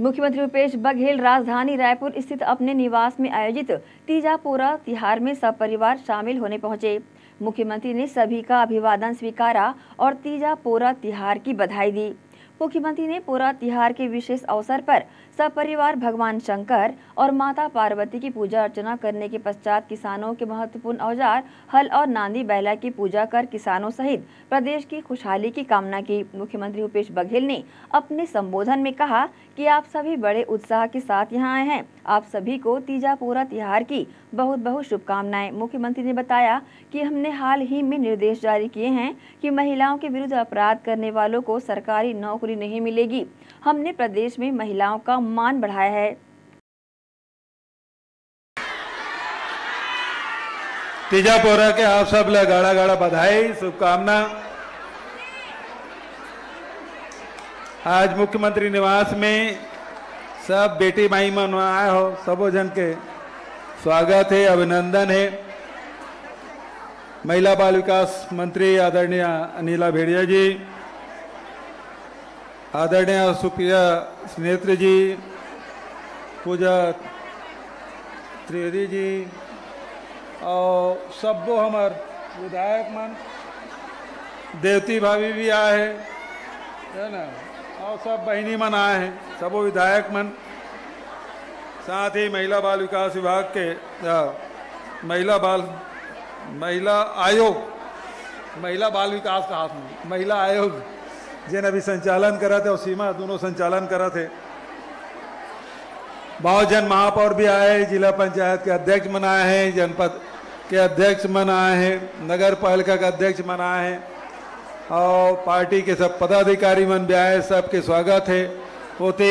मुख्यमंत्री भूपेश बघेल राजधानी रायपुर स्थित अपने निवास में आयोजित तीजापुरा तिहार में सपरिवार शामिल होने पहुँचे। मुख्यमंत्री ने सभी का अभिवादन स्वीकारा और तीजापुरा तिहार की बधाई दी। मुख्यमंत्री ने पूरा तिहार के विशेष अवसर पर सपरिवार भगवान शंकर और माता पार्वती की पूजा अर्चना करने के पश्चात किसानों के महत्वपूर्ण औज़ार, हल और नांदी बैला की पूजा कर किसानों सहित प्रदेश की खुशहाली की कामना की। मुख्यमंत्री भूपेश बघेल ने अपने संबोधन में कहा कि आप सभी बड़े उत्साह के साथ यहाँ आए हैं। आप सभी को तीजा पूरा तिहार की बहुत बहुत शुभकामनाएँ। मुख्यमंत्री ने बताया कि हमने हाल ही में निर्देश जारी किए हैं कि महिलाओं के विरुद्ध अपराध करने वालों को सरकारी नौकरी नहीं मिलेगी। हमने प्रदेश में महिलाओं का मान बढ़ाया है। तीजापुरा के आप सब लोग गाड़ा गाड़ा बधाई, शुभकामना। आज मुख्यमंत्री निवास में सब बेटी माई मन आए हो, सबो जन के स्वागत है, अभिनंदन है। महिला बाल विकास मंत्री आदरणीय अनिला भेड़िया जी आदरणीय सुप्रिया स्नेत्र जी, पूजा त्रिवेदी जी, और सबो हमार विधायक मन, देवती भाभी भी आए हैं, है ना? और सब बहनी मन आए हैं, सबो विधायक मन। साथ ही महिला बाल विकास विभाग के महिला बाल, महिला आयोग, महिला बाल विकास का हाथ में, महिला आयोग। जिन अभी संचालन करा थे और सीमा दोनों संचालन करा थे बहुत जन महापौर भी आए जिला पंचायत के अध्यक्ष मन आए हैं जनपद के अध्यक्ष मन आए हैं नगर पालिका के अध्यक्ष मन आए हैं और पार्टी के सब पदाधिकारी मन भी आए सबके स्वागत है होते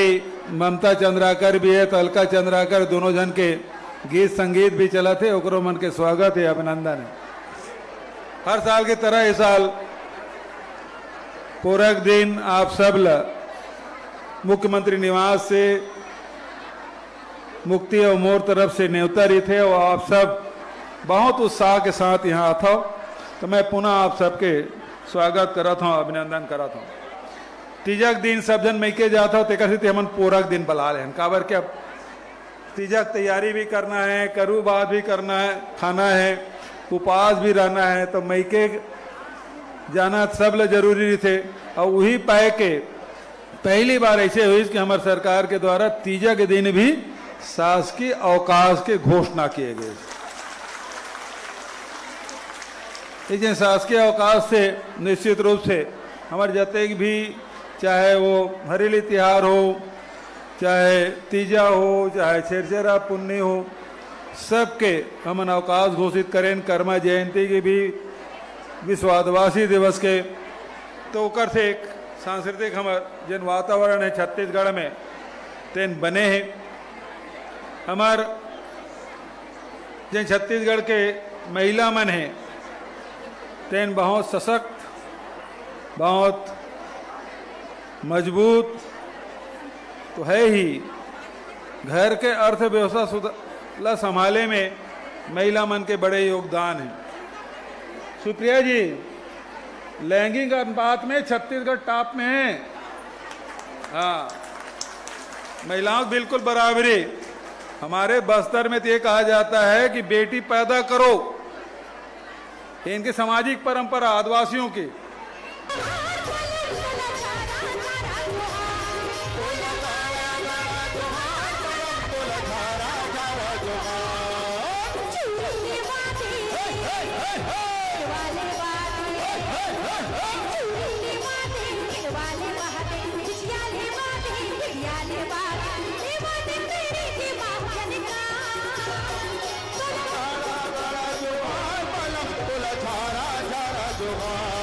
ममता चंद्राकर भी है तो अलका चंद्राकर दोनों जन के गीत संगीत भी चला थे ओकरो मन के स्वागत है अभिनंदन है हर साल की तरह इस साल पूरक दिन आप सब ल। मुख्यमंत्री निवास से, मुक्ति और मोर तरफ़ से न्योता रही थे और आप सब बहुत उत्साह के साथ यहाँ आता तो मैं पुनः आप सबके स्वागत करा था अभिनंदन करा था तीजक दिन सब जन मैके जाता तेकर से हमन पूरक दिन बुला लें काबर के अब तीजक तैयारी भी करना है, करू बात भी करना है, खाना है उपवास भी रहना है तो मैके जाना सब ले ज़रूरी थे। और वही पाए के पहली बार ऐसे हुई कि हमारे सरकार के द्वारा तीजा के दिन भी शासकीय अवकाश के घोषणा किए गए। लेकिन शासकीय अवकाश से निश्चित रूप से हमारे जते भी, चाहे वो हरेली तिहार हो, चाहे तीजा हो, चाहे छेरछेरा पुण्य हो, सबके हमन अवकाश घोषित करें। कर्मा जयंती की भी विश्व आदिवासी दिवस के तो ओकर से एक सांस्कृतिक हमार जिन वातावरण है छत्तीसगढ़ में, तेन बने हैं। हमार जिन छत्तीसगढ़ के महिला मन हैं, तेन बहुत सशक्त, बहुत मज़बूत तो है ही। घर के अर्थव्यवस्था सुधार संभाले में महिला मन के बड़े योगदान हैं। सुप्रिया जी लैंगिंग अनुपात में छत्तीसगढ़ टॉप में है। हाँ महिलाओं बिल्कुल बराबरी। हमारे बस्तर में तो ये कहा जाता है कि बेटी पैदा करो। इनकी सामाजिक परंपरा आदिवासियों की। Hey! Oh, my God.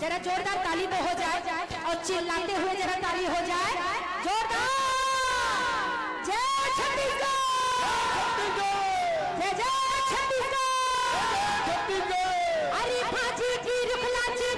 जरा जोरदार ताली तो हो जाए और चिल्लाते हुए जरा ताली हो जाए। जोरदार! जय छत्तीसगढ़!